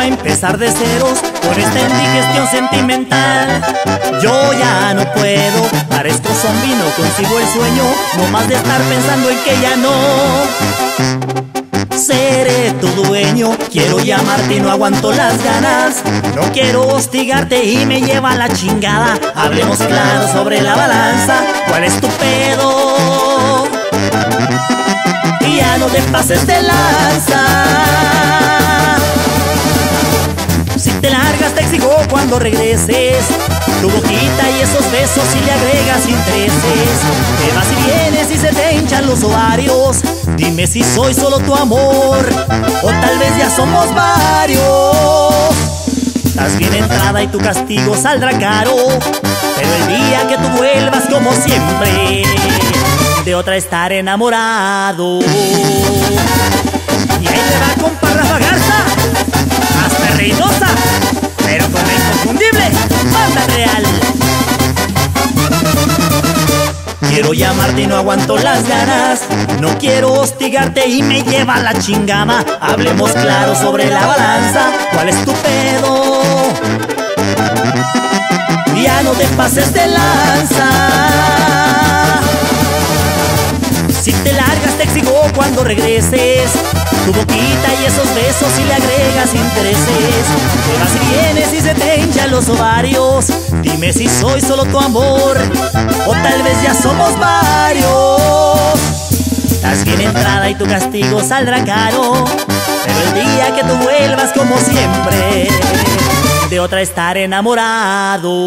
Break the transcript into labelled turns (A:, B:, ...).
A: a empezar de ceros con esta indigestión sentimental. Yo ya no puedo, parezco zombie, no consigo el sueño, no más de estar pensando en que ya no. Seré tu dueño, quiero llamarte y no aguanto las ganas. No quiero hostigarte y me lleva la chingada. Hablemos claro sobre la balanza, ¿cuál es tu pedo? Y ya no te pases de lanza. Exijo cuando regreses. Tu boquita y esos besos si le agregas intereses. Te vas y vienes y se te hinchan los ovarios. Dime si soy solo tu amor O tal vez ya somos varios. Estás bien entrada y tu castigo saldrá caro Pero el día que tú vuelvas como siempre De otra estar enamorado. Y ahí te va Rafa Quiero llamarte y no aguanto las ganas. No quiero hostigarte y me lleva la chingama Hablemos claro sobre la balanza. ¿Cuál es tu pedo? Ya no te pases de lanza. Si te largas te exijo cuando regreses. Tu boquita y esos besos si le agregas intereses. Te vas y vienes y se te hinchan los ovarios. Dime si soy solo tu amor ya somos varios. Estás bien entrada y tu castigo saldrá caro Pero el día que tú vuelvas como siempre De otra estar enamorado